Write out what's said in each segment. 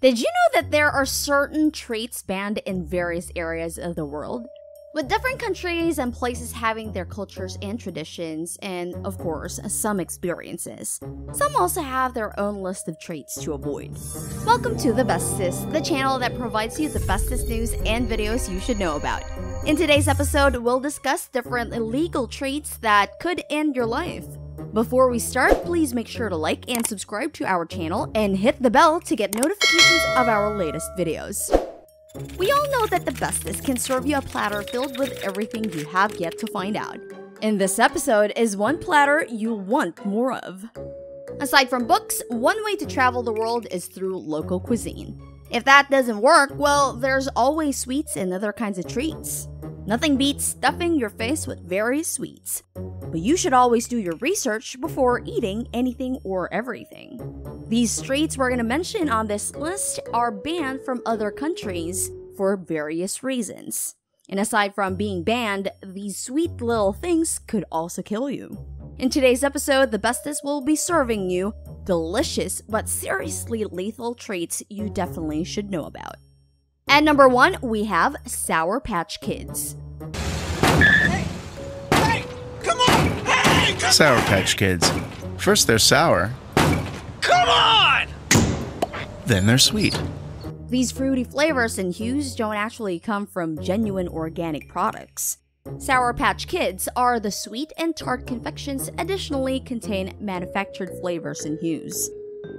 Did you know that there are certain traits banned in various areas of the world? With different countries and places having their cultures and traditions, and of course, some experiences. Some also have their own list of traits to avoid. Welcome to The Bestest, the channel that provides you the bestest news and videos you should know about. In today's episode, we'll discuss different illegal traits that could end your life. Before we start, please make sure to like and subscribe to our channel and hit the bell to get notifications of our latest videos. We all know that the bestest can serve you a platter filled with everything you have yet to find out. In this episode is one platter you'll want more of. Aside from books, one way to travel the world is through local cuisine. If that doesn't work, well, there's always sweets and other kinds of treats. Nothing beats stuffing your face with various sweets. But you should always do your research before eating anything or everything. These treats we're going to mention on this list are banned from other countries for various reasons. And aside from being banned, these sweet little things could also kill you. In today's episode, the bestest will be serving you delicious but seriously lethal treats you definitely should know about. At number one, we have Sour Patch Kids. Sour Patch Kids. First they're sour, Come on! then they're sweet. These fruity flavors and hues don't actually come from genuine organic products. Sour Patch Kids are the sweet and tart confections additionally contain manufactured flavors and hues.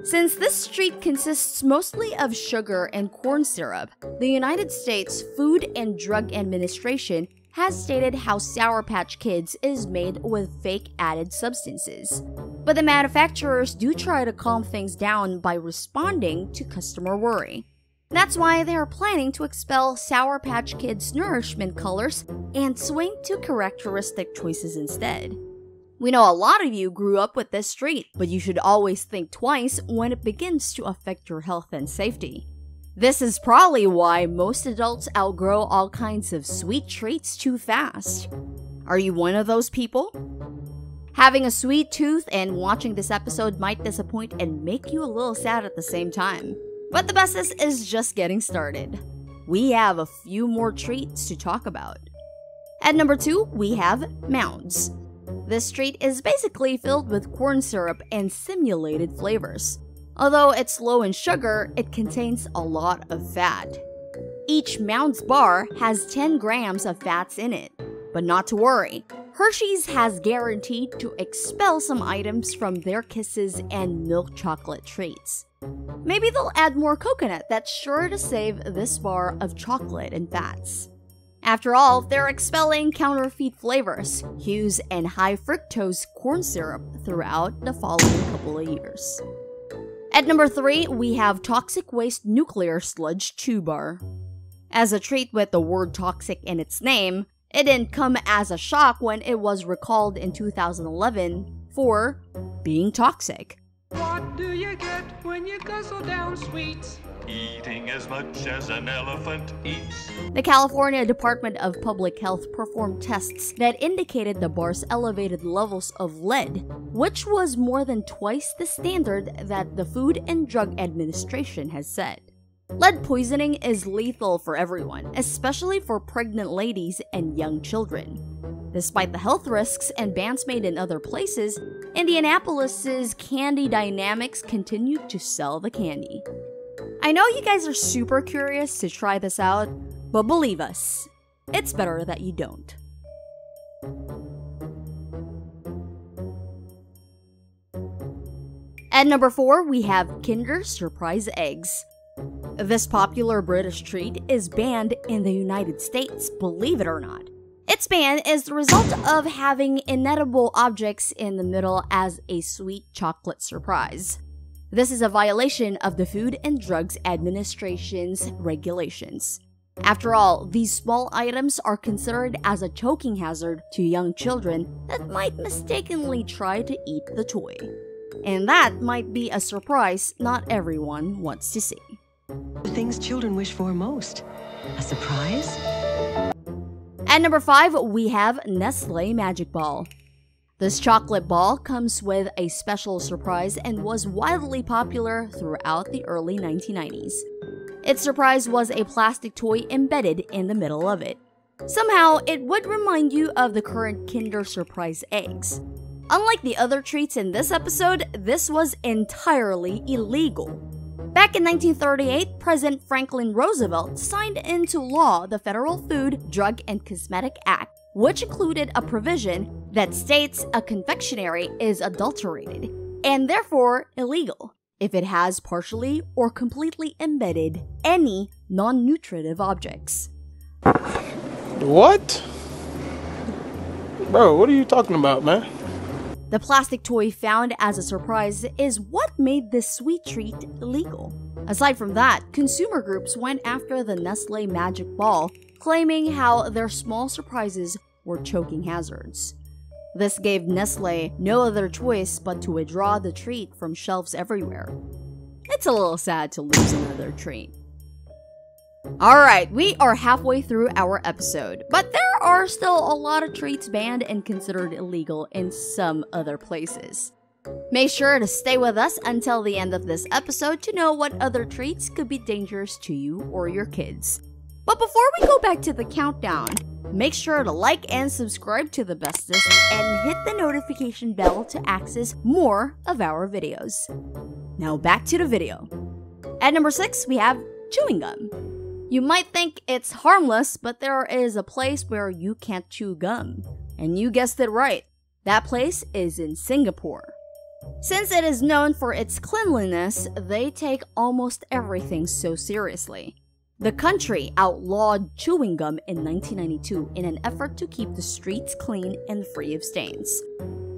Since this treat consists mostly of sugar and corn syrup, the United States Food and Drug Administration has stated how Sour Patch Kids is made with fake added substances. But the manufacturers do try to calm things down by responding to customer worry. That's why they are planning to expel Sour Patch Kids' nourishment colors and swing to characteristic choices instead. We know a lot of you grew up with this treat, but you should always think twice when it begins to affect your health and safety. This is probably why most adults outgrow all kinds of sweet treats too fast. Are you one of those people? Having a sweet tooth and watching this episode might disappoint and make you a little sad at the same time. But the bestest is just getting started. We have a few more treats to talk about. At number two, we have Mounds. This treat is basically filled with corn syrup and simulated flavors. Although it's low in sugar, it contains a lot of fat. Each Mounds bar has 10 grams of fats in it. But not to worry, Hershey's has guaranteed to expel some items from their kisses and milk chocolate treats. Maybe they'll add more coconut that's sure to save this bar of chocolate and fats. After all, they're expelling counterfeit flavors, hues, and high fructose corn syrup throughout the following couple of years. At number 3, we have Toxic Waste Nuclear Sludge Chew Bar. As a treat with the word toxic in its name, it didn't come as a shock when it was recalled in 2011 for being toxic. What do you get when you guzzle down sweets? Eating as much as an elephant eats. The California Department of Public Health performed tests that indicated the bar's elevated levels of lead, which was more than twice the standard that the Food and Drug Administration has set. Lead poisoning is lethal for everyone, especially for pregnant ladies and young children. Despite the health risks and bans made in other places, Indianapolis's Candy Dynamics continued to sell the candy. I know you guys are super curious to try this out, but believe us, it's better that you don't. At number 4, we have Kinder Surprise Eggs. This popular British treat is banned in the United States, believe it or not. Its ban is the result of having inedible objects in the middle as a sweet chocolate surprise. This is a violation of the Food and Drugs Administration's regulations. After all, these small items are considered as a choking hazard to young children that might mistakenly try to eat the toy. And that might be a surprise not everyone wants to see. The things children wish for most. A surprise? At number 5, we have Nestle Magic Ball. This chocolate ball comes with a special surprise and was wildly popular throughout the early 1990s. Its surprise was a plastic toy embedded in the middle of it. Somehow, it would remind you of the current Kinder Surprise eggs. Unlike the other treats in this episode, this was entirely illegal. Back in 1938, President Franklin Roosevelt signed into law the Federal Food, Drug, and Cosmetic Act, which included a provision that states a confectionery is adulterated and therefore illegal if it has partially or completely embedded any non nutritive objects. What? Bro, what are you talking about, man? The plastic toy found as a surprise is what made this sweet treat illegal. Aside from that, consumer groups went after the Nestle Magic Ball, claiming how their small surprises were choking hazards. This gave Nestle no other choice but to withdraw the treat from shelves everywhere. It's a little sad to lose another treat. Alright, we are halfway through our episode, but there are still a lot of treats banned and considered illegal in some other places. Make sure to stay with us until the end of this episode to know what other treats could be dangerous to you or your kids. But before we go back to the countdown, make sure to like and subscribe to the bestest and hit the notification bell to access more of our videos. Now back to the video. At number 6, we have chewing gum. You might think it's harmless, but there is a place where you can't chew gum. And you guessed it right. That place is in Singapore. Since it is known for its cleanliness, they take almost everything so seriously. The country outlawed chewing gum in 1992 in an effort to keep the streets clean and free of stains.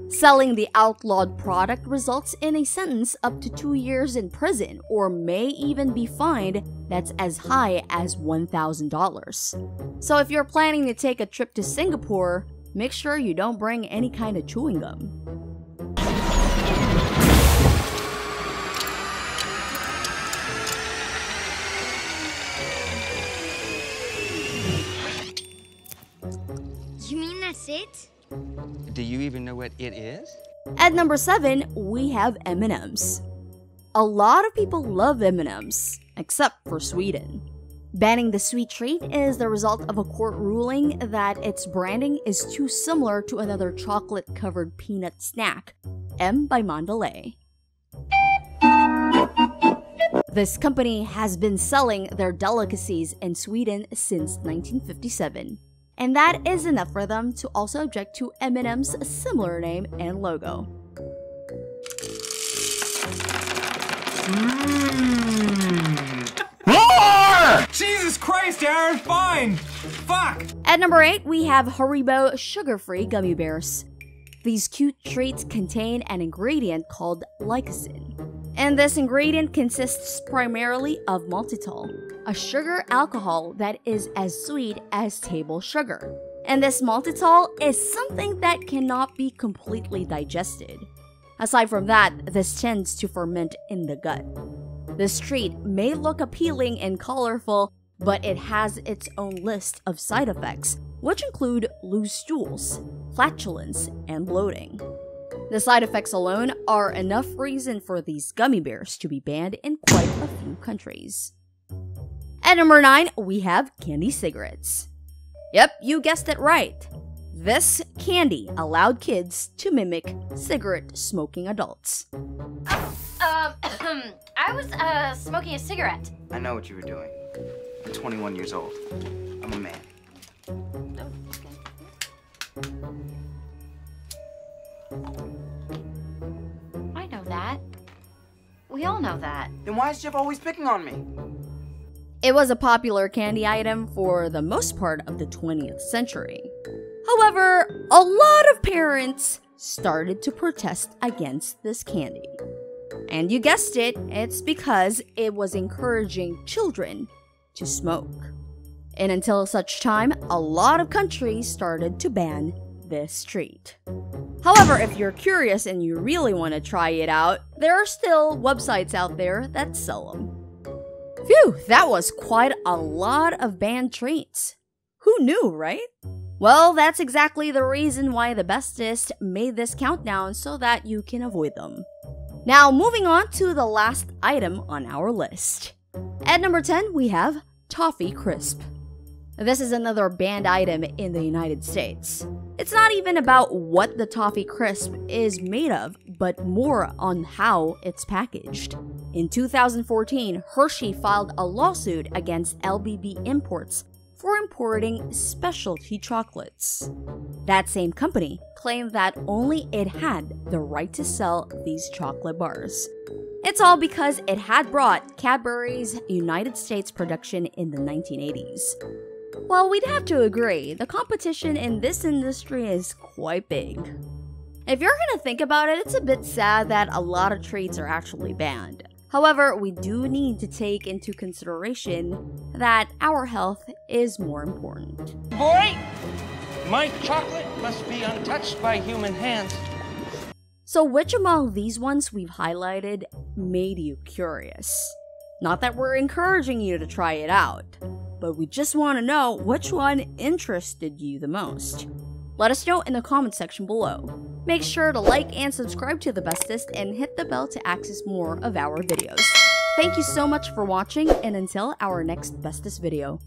Selling the outlawed product results in a sentence up to two years in prison or may even be fined that's as high as $1,000. So if you're planning to take a trip to Singapore, make sure you don't bring any kind of chewing gum. You mean that's it? Do you even know what it is? At number 7, we have M&Ms. A lot of people love M&Ms, except for Sweden. Banning the sweet treat is the result of a court ruling that its branding is too similar to another chocolate-covered peanut snack, M by Mondelez. This company has been selling their delicacies in Sweden since 1957 and that is enough for them to also object to M&M's similar name and logo. Hmm. More! Jesus Christ, Aaron, fine! Fuck! At number 8, we have Haribo sugar-free gummy bears. These cute treats contain an ingredient called Lycasin. And this ingredient consists primarily of maltitol, a sugar alcohol that is as sweet as table sugar. And this maltitol is something that cannot be completely digested. Aside from that, this tends to ferment in the gut. This treat may look appealing and colorful, but it has its own list of side effects, which include loose stools, flatulence, and bloating. The side effects alone are enough reason for these gummy bears to be banned in quite a few countries. At number 9, we have candy cigarettes. Yep, you guessed it right. This candy allowed kids to mimic cigarette smoking adults. Um, I was uh smoking a cigarette. I know what you were doing. I'm 21 years old. I'm a man. I know that. We all know that. Then why is Jeff always picking on me? It was a popular candy item for the most part of the 20th century. However, a lot of parents started to protest against this candy. And you guessed it, it's because it was encouraging children to smoke. And until such time, a lot of countries started to ban this treat. However, if you're curious and you really want to try it out, there are still websites out there that sell them. Phew, that was quite a lot of banned treats. Who knew, right? Well, that's exactly the reason why the bestest made this countdown so that you can avoid them. Now, moving on to the last item on our list. At number 10, we have Toffee Crisp. This is another banned item in the United States. It's not even about what the toffee crisp is made of, but more on how it's packaged. In 2014, Hershey filed a lawsuit against LBB Imports for importing specialty chocolates. That same company claimed that only it had the right to sell these chocolate bars. It's all because it had brought Cadbury's United States production in the 1980s. Well, we'd have to agree, the competition in this industry is quite big. If you're gonna think about it, it's a bit sad that a lot of treats are actually banned. However, we do need to take into consideration that our health is more important. Boy, my chocolate must be untouched by human hands. So, which among these ones we've highlighted made you curious? Not that we're encouraging you to try it out, but we just want to know which one interested you the most. Let us know in the comment section below. Make sure to like and subscribe to The Bestest and hit the bell to access more of our videos. Thank you so much for watching and until our next Bestest video.